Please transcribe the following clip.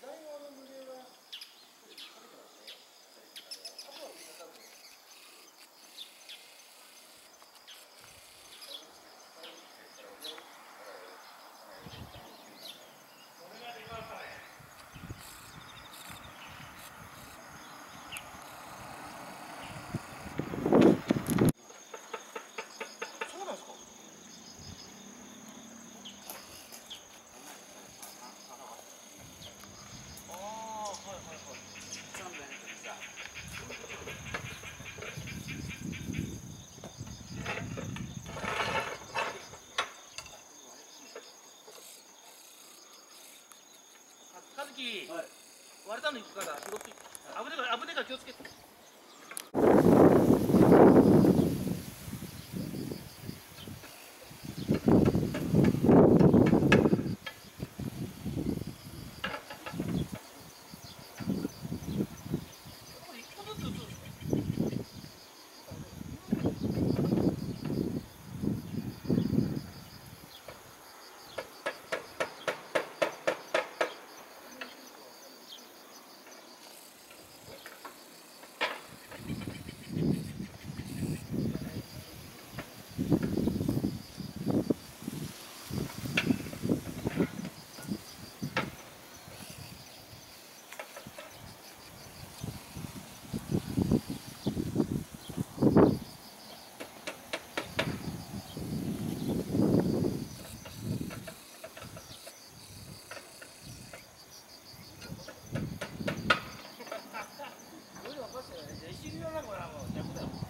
そうなん割れたの行くから拾って危ねえから危ねえから気をつけて知るよなこれはもう。